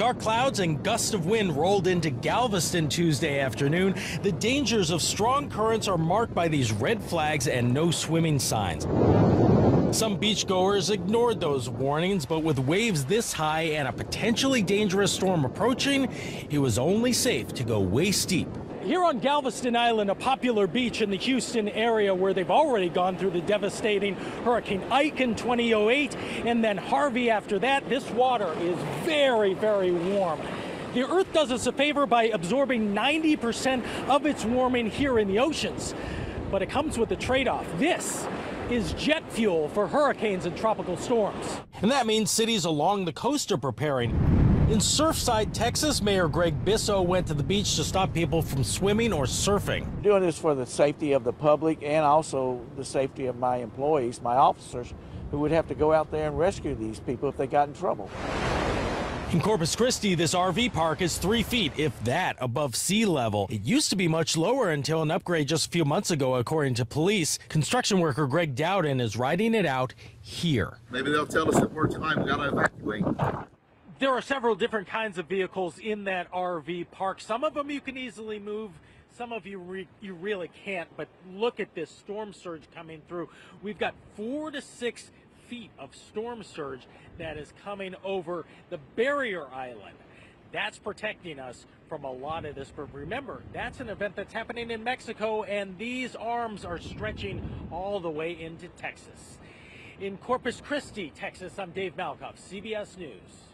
Dark clouds and gusts of wind rolled into Galveston Tuesday afternoon. The dangers of strong currents are marked by these red flags and no swimming signs. Some beachgoers ignored those warnings, but with waves this high and a potentially dangerous storm approaching, it was only safe to go waist deep. Here on Galveston Island, a popular beach in the Houston area where they've already gone through the devastating Hurricane Ike in 2008 and then Harvey after that, this water is very, very warm. The Earth does us a favor by absorbing 90% of its warming here in the oceans, but it comes with a trade off. This is jet fuel for hurricanes and tropical storms. And that means cities along the coast are preparing. In Surfside, Texas, Mayor Greg Bisso went to the beach to stop people from swimming or surfing. Doing this for the safety of the public and also the safety of my employees, my officers, who would have to go out there and rescue these people if they got in trouble. In Corpus Christi, this RV park is three feet, if that, above sea level. It used to be much lower until an upgrade just a few months ago, according to police. Construction worker Greg Dowden is riding it out here. Maybe they'll tell us at more time we got to evacuate. There are several different kinds of vehicles in that RV park. Some of them you can easily move. Some of you re you really can't. But look at this storm surge coming through. We've got four to six feet of storm surge that is coming over the barrier island. That's protecting us from a lot of this. But remember, that's an event that's happening in Mexico, and these arms are stretching all the way into Texas. In Corpus Christi, Texas, I'm Dave Malkoff, CBS News.